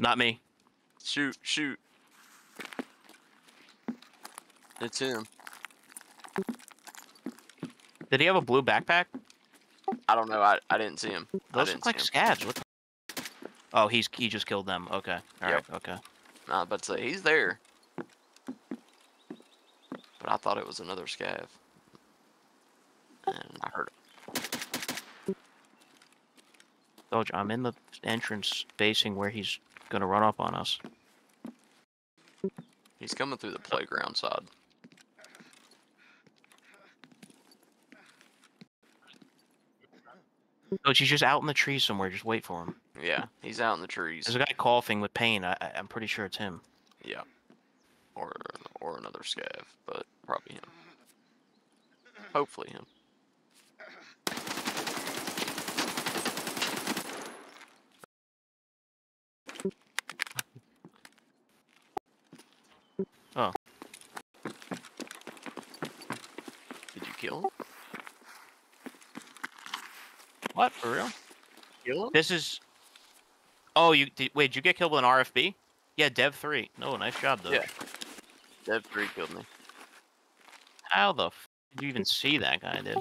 Not me. Shoot, shoot. It's him. Did he have a blue backpack? I don't know. I, I didn't see him. Those look like scavs. What the? Oh, he's he just killed them. Okay. All right. Yep. Okay. Nah, but say he's there. But I thought it was another scav. And I heard Doge, I'm in the entrance facing where he's gonna run up on us. he's coming through the playground side. Oh, Doge, he's just out in the trees somewhere. Just wait for him. Yeah, he's out in the trees. There's a guy coughing with pain. I- I'm pretty sure it's him. Yeah. Or or another scav, but probably him. Hopefully him. Oh. Did you kill him? What? For real? Kill him? This is. Oh, you did, wait. Did you get killed with an RFB? Yeah, Dev three. No, nice job though. Yeah. Dev three killed me. How the f- did you even see that guy? Did?